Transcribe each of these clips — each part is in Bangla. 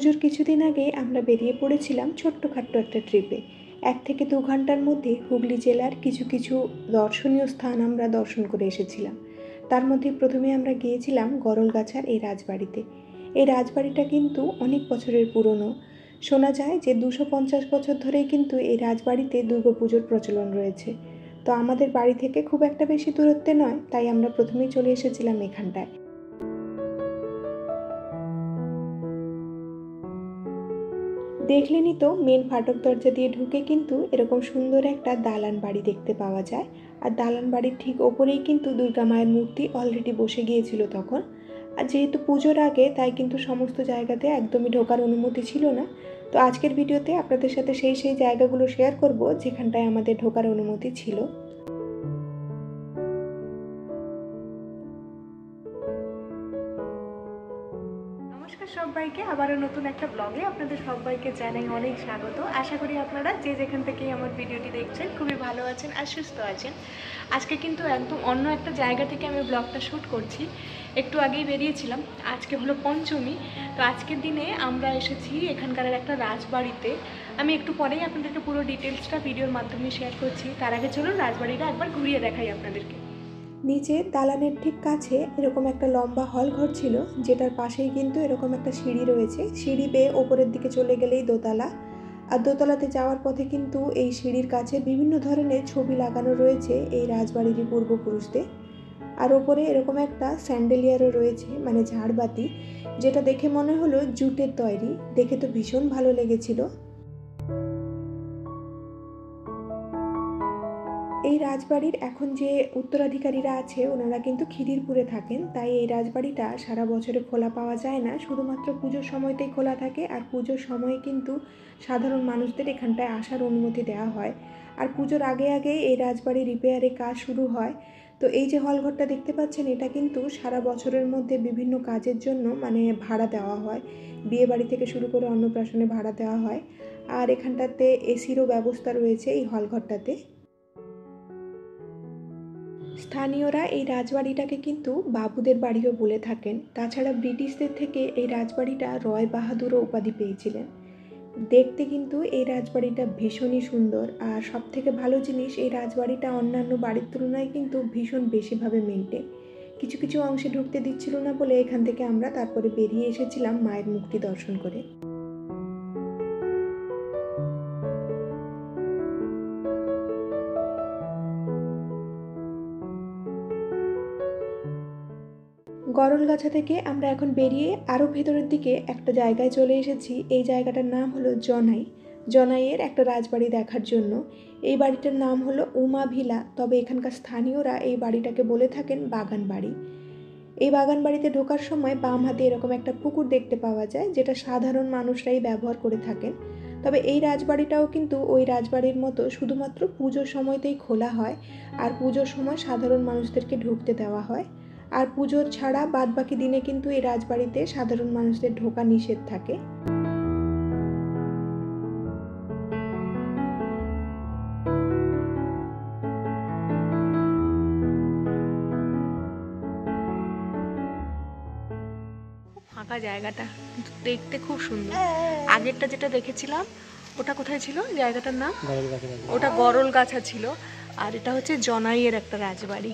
পুজোর কিছুদিন আগে আমরা বেরিয়ে পড়েছিলাম ছোট্টখাট্ট একটা ট্রিপে এক থেকে দু ঘণ্টার মধ্যে হুগলি জেলার কিছু কিছু দর্শনীয় স্থান আমরা দর্শন করে এসেছিলাম। তার মধ্যে প্রথমে আমরা গিয়েছিলাম গরলগাছার এই রাজবাড়িতে। এই রাজবাড়িটা কিন্তু অনেক বছরের পুরনো। শোনা যায় যে দুশো পঞ্চাশ বছর ধরেই কিন্তু এই রাজবাড়িতে দুর্গাপুজোর প্রচলন রয়েছে। তো আমাদের বাড়ি থেকে খুব একটা বেশি দূরত্বে নয়, তাই আমরা প্রথমেই চলে এসেছিলাম এখানটায়। দেখলেনই তো মেন ফাটক দরজা দিয়ে ঢুকে কিন্তু এরকম সুন্দর একটা দালান বাড়ি দেখতে পাওয়া যায়। আর দালান বাড়ির ঠিক ওপরেই কিন্তু দুর্গা মায়ের মূর্তি অলরেডি বসে গিয়েছিল তখন। আর যেহেতু পুজোর আগে, তাই কিন্তু সমস্ত জায়গাতে একদমই ঢোকার অনুমতি ছিল না। তো আজকের ভিডিওতে আপনাদের সাথে সেই সেই জায়গাগুলো শেয়ার করব, যেখানটায় আমাদের ঢোকার অনুমতি ছিল। সবাইকে আবারও নতুন একটা ব্লগে আপনাদের সবাইকে জানাই অনেক স্বাগত। আশা করি আপনারা যে যেখান থেকেই আমার ভিডিওটি দেখছেন খুবই ভালো আছেন আর সুস্থ আছেন। আজকে কিন্তু একদম অন্য একটা জায়গা থেকে আমি ব্লগটা শ্যুট করছি। একটু আগেই বেরিয়েছিলাম। আজকে হলো পঞ্চমী। তো আজকের দিনে আমরা এসেছি এখানকার একটা রাজবাড়িতে। আমি একটু পরেই আপনাদেরকে পুরো ডিটেলসটা ভিডিওর মাধ্যমে শেয়ার করছি। তার আগে চলুন রাজবাড়িটা একবার ঘুরিয়ে দেখাই আপনাদেরকে। নিচে দালানের ঠিক কাছে এরকম একটা লম্বা হল ঘর ছিল, যেটার পাশেই কিন্তু এরকম একটা সিঁড়ি রয়েছে। সিঁড়ি বেয়ে ওপরের দিকে চলে গেলেই দোতলা। আর দোতলাতে যাওয়ার পথে কিন্তু এই সিঁড়ির কাছে বিভিন্ন ধরনের ছবি লাগানো রয়েছে এই রাজবাড়িরই পূর্বপুরুষদের। আর ওপরে এরকম একটা স্যান্ডেলিয়ারও রয়েছে মানে ঝাড়বাতি, যেটা দেখে মনে হলো জুটের তৈরি। দেখে তো ভীষণ ভালো লেগেছিল। এই রাজবাড়ির এখন যে উত্তরাধিকারীরা আছে, ওনারা কিন্তু খিদিরপুরে থাকেন। তাই এই রাজবাড়িটা সারা বছরে খোলা পাওয়া যায় না। শুধুমাত্র পুজোর সময়তেই খোলা থাকে আর পুজোর সময়ে কিন্তু সাধারণ মানুষদের এখানটায় আসার অনুমতি দেওয়া হয়। আর পুজোর আগে আগে এই রাজবাড়ি রিপেয়ারে কাজ শুরু হয়। তো এই যে হলঘরটা দেখতে পাচ্ছেন, এটা কিন্তু সারা বছরের মধ্যে বিভিন্ন কাজের জন্য মানে ভাড়া দেওয়া হয়। বিয়ে বাড়ি থেকে শুরু করে অন্নপ্রাশনে ভাড়া দেওয়া হয়। আর এখানটাতে এসিরও ব্যবস্থা রয়েছে এই হলঘরটাতে। স্থানীয়রা এই রাজবাড়িটাকে কিন্তু বাবুদের বাড়িও বলে থাকেন। তাছাড়া ব্রিটিশদের থেকে এই রাজবাড়িটা রয় বাহাদুরও উপাধি পেয়েছিলেন। দেখতে কিন্তু এই রাজবাড়িটা ভীষণই সুন্দর আর সব থেকে ভালো জিনিস, এই রাজবাড়িটা অন্যান্য বাড়ির তুলনায় কিন্তু ভীষণ বেশিভাবে মেনটেন। কিছু কিছু অংশে ঢুকতে দিচ্ছিল না বলে এখান থেকে আমরা তারপরে বেরিয়ে এসেছিলাম মায়ের মুক্তি দর্শন করে। গরলগাছা থেকে আমরা এখন বেরিয়ে আরও ভেতরের দিকে একটা জায়গায় চলে এসেছি। এই জায়গাটার নাম হলো জনাই। জনাইয়ের একটা রাজবাড়ি দেখার জন্য। এই বাড়িটার নাম হলো উমা ভিলা। তবে এখানকার স্থানীয়রা এই বাড়িটাকে বলে থাকেন বাগান বাড়ি। এই বাগান বাড়িতে ঢোকার সময় বাম হাতে এরকম একটা পুকুর দেখতে পাওয়া যায়, যেটা সাধারণ মানুষরাই ব্যবহার করে থাকেন। তবে এই রাজবাড়িটাও কিন্তু ওই রাজবাড়ির মতো শুধুমাত্র পুজোর সময়তেই খোলা হয়, আর পুজোর সময় সাধারণ মানুষদেরকে ঢুকতে দেওয়া হয়। আর পুজোর ছাড়া বাদবাকি দিনে কিন্তু এই রাজবাড়িতে সাধারণ মানুষদের ঢোকা নিষেধ থাকে। ফাঁকা জায়গাটা কিন্তু দেখতে খুব সুন্দর। আগেরটা যেটা দেখেছিলাম ওটা কোথায় ছিল? জায়গাটার নাম? ওটা গরল গাছা ছিল। আর এটা হচ্ছে জনাইয়ের একটা রাজবাড়ি।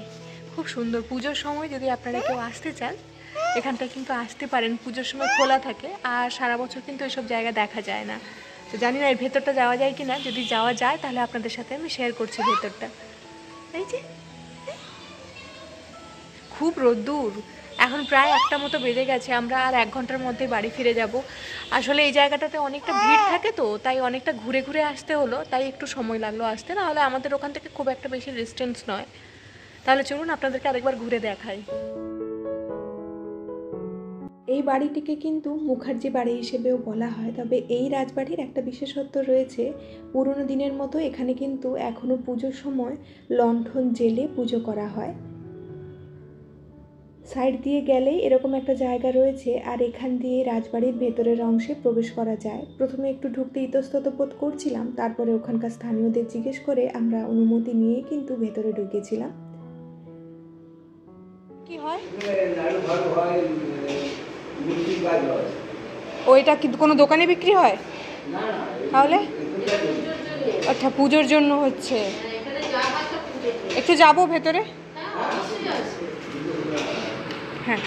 খুব সুন্দর। পুজোর সময় যদি আপনারা কেউ আসতে চান, এখানটা কিন্তু আসতে পারেন। পুজোর সময় খোলা থাকে আর সারা বছর কিন্তু এসব জায়গা দেখা যায় না। তো জানি না এর ভেতরটা যাওয়া যায় কি না যদি যাওয়া যায়, তাহলে আপনাদের সাথে আমি শেয়ার করছি ভেতরটা। এই যে, খুব রোদ্দুর। এখন প্রায় একটা মতো বেজে গেছে। আমরা আর এক ঘণ্টার মধ্যে বাড়ি ফিরে যাব। আসলে এই জায়গাটাতে অনেকটা ভিড় থাকে তো, তাই অনেকটা ঘুরে ঘুরে আসতে হলো। তাই একটু সময় লাগল আসতে। না হলে আমাদের ওখান থেকে খুব একটা বেশি ডিস্টেন্স নয়। তাহলে চলুন আপনাদেরকে আরেকবার ঘুরে দেখাই। এই বাড়িটিকে কিন্তু মুখার্জি বাড়ি হিসেবেও বলা হয়, তবে এই রাজবাড়ির একটা বিশেষত্ব রয়েছে, পুরনো দিনের মতো এখানে কিন্তু এখনও পুজোর সময় লণ্ঠন জেলে পুজো করা হয়। সাইড দিয়ে গেলেই এরকম একটা জায়গা রয়েছে, আর এখান দিয়ে রাজবাড়ির ভেতরের অংশে প্রবেশ করা যায়। প্রথমে একটু ঢুকতে ইতস্তত বোধ করছিলাম, তারপরে ওখানকার স্থানীয়দের জিজ্ঞেস করে আমরা অনুমতি নিয়ে কিন্তু ভেতরে ঢুকেছিলাম। হয়? হয় হয় ওইটা কি কোনো দোকানে বিক্রি হয়? তাহলে? আচ্ছা পুজোর জন্য হচ্ছে। একটু যাব ভেতরে? হ্যাঁ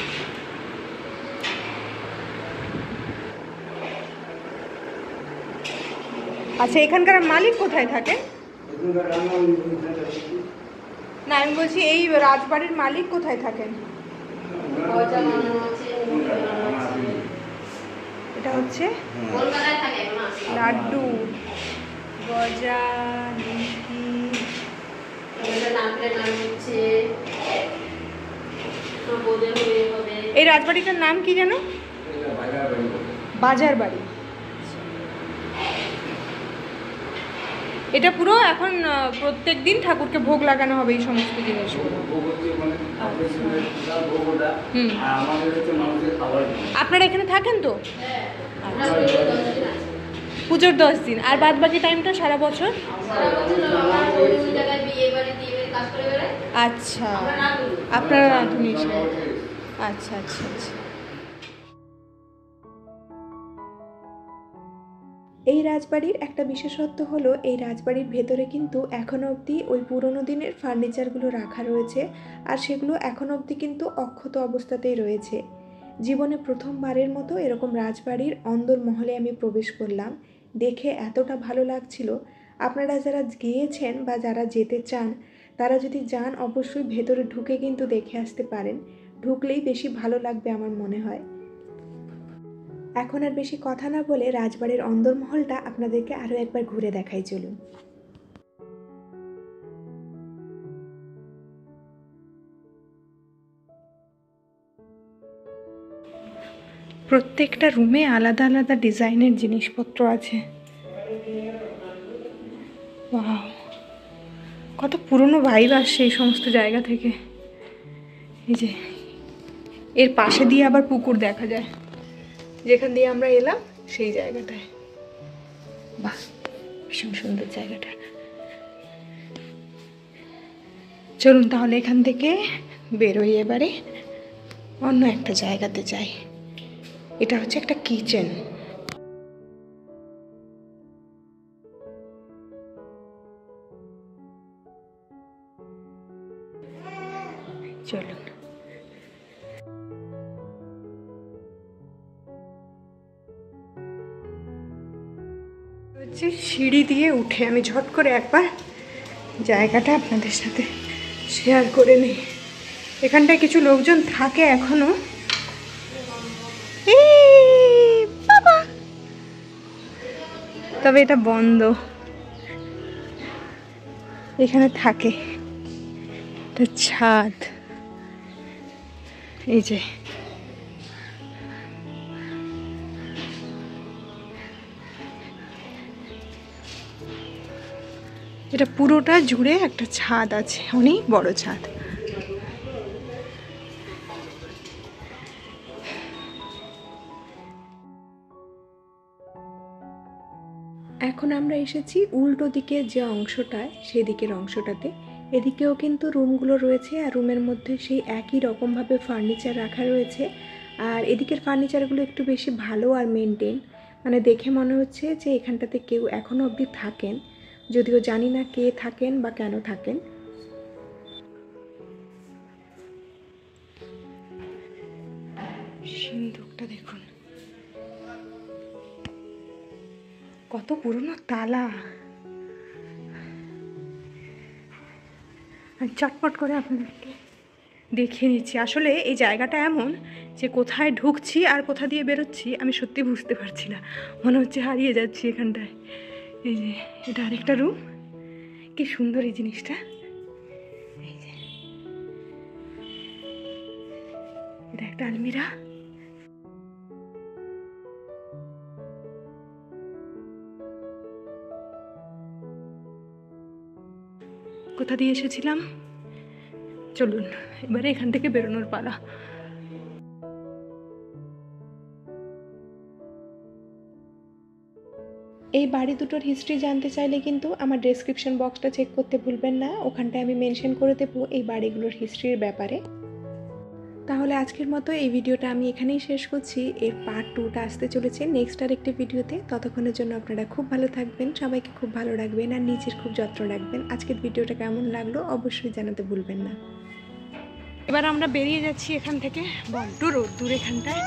আচ্ছা এখানকার মালিক কোথায় থাকে? না আমি বলছি এই রাজবাড়ির মালিক কোথায় থাকেন? এটা হচ্ছে লাড্ডু গজা নিমকি এই রাজবাড়িটার নাম কি যেন? বাজার বাড়ি। এটা পুরো এখন প্রত্যেক দিন ঠাকুরকে ভোগ লাগানো হবে এই সমস্ত হুম। আপনারা এখানে থাকেন তো? পুজোর দশ দিন। আর বাদ বাকি টাইমটা সারা বছর? আচ্ছা। আপনারা আচ্ছা আচ্ছা আচ্ছা। এই রাজবাড়ির একটা বিশেষত্ব হলো, এই রাজবাড়ির ভেতরে কিন্তু এখনও অবধি ওই পুরনো দিনের ফার্নিচারগুলো রাখা রয়েছে আর সেগুলো এখনও অবধি কিন্তু অক্ষত অবস্থাতেই রয়েছে। জীবনে প্রথমবারের মতো এরকম রাজবাড়ির অন্দরমহলে আমি প্রবেশ করলাম। দেখে এতটা ভালো লাগছিল। আপনারা যারা গিয়েছেন বা যারা যেতে চান, তারা যদি যান অবশ্যই ভেতরে ঢুকে কিন্তু দেখে আসতে পারেন। ঢুকলেই বেশি ভালো লাগবে আমার মনে হয়। এখন আর বেশি কথা না বলে রাজবাড়ির অন্দরমহলটা আপনাদেরকে আরও একবার ঘুরে দেখাই, চলুন। প্রত্যেকটা রুমে আলাদা আলাদা ডিজাইনের জিনিসপত্র আছে। কত পুরনো ভাইব আসছে এই সমস্ত জায়গা থেকে। এই যে, এর পাশে দিয়ে আবার পুকুর দেখা যায়। যেখান দিয়ে আমরা এলাম, সেই জায়গাটায়। বাহ, ভীষণ সুন্দর জায়গাটা। চলুন তাহলে এখান থেকে বেরোই এবারে। অন্য একটা জায়গাতে যাই। এটা হচ্ছে একটা কিচেন হচ্ছে সিঁড়ি দিয়ে উঠে আমি ঝট করে একবার জায়গাটা আপনাদের সাথে শেয়ার করে নিই। এখানটায় কিছু লোকজন থাকে এখনও। এই, বাবা! তবে এটা বন্ধ। এখানে থাকে। ছাদ। এই যে। এটা পুরোটা জুড়ে একটা ছাদ আছে, অনেক বড় ছাদ। এখন আমরা এসেছি উল্টো দিকে যে অংশটায়, সেদিকের অংশটাতে। এদিকেও কিন্তু রুমগুলো রয়েছে, আর রুমের মধ্যে সেই একই রকমভাবে ফার্নিচার রাখা রয়েছে। আর এদিকের ফার্নিচারগুলো একটু বেশি ভালো আর মেনটেন মানে দেখে মনে হচ্ছে যে এখানটাতে কেউ এখনও অবধি থাকেন। যদিও জানি না কে থাকেন বা কেন থাকেন। সিন্ধুকটা দেখুন। কত পুরনো তালা। আমি চটপট করে আপনাদেরকে দেখিয়ে নিচ্ছি। আসলে এই জায়গাটা এমন যে কোথায় ঢুকছি আর কোথা দিয়ে বেরোচ্ছি, আমি সত্যি বুঝতে পারছি না। মনে হচ্ছে হারিয়ে যাচ্ছি এখানটায়। এই যে, এটা আরেকটা রুম কি সুন্দর এই জিনিসটা। এই যে। এটা একটা আলমিরা। কোথা দিয়ে এসেছিলাম? চলুন, এবারে এখান থেকে বেরোনোর পালা। এই বাড়ি দুটোর হিস্ট্রি জানতে চাইলে কিন্তু আমার ডেসক্রিপশন বক্সটা চেক করতে ভুলবেন না। ওখানটায় আমি মেনশন করে দেবো এই বাড়িগুলোর হিস্ট্রির ব্যাপারে। তাহলে আজকের মতো এই ভিডিওটা আমি এখানেই শেষ করছি। এর পার্ট টুটা আসতে চলেছে নেক্সট আর একটি ভিডিওতে ততক্ষণের জন্য আপনারা খুব ভালো থাকবেন সবাইকে খুব ভালো রাখবেন আর নিজের খুব যত্ন রাখবেন। আজকের ভিডিওটা কেমন লাগল অবশ্যই জানাতে ভুলবেন না। এবার আমরা বেরিয়ে যাচ্ছি এখান থেকে। দূর এখানটায়।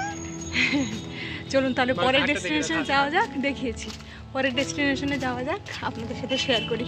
চলুন তাহলে পরের ডেস্টিনেশনে যাওয়া যাক দেখিয়েছি। পরের ডেস্টিনেশনে যাওয়া যাক আপনাদের সাথে শেয়ার করি।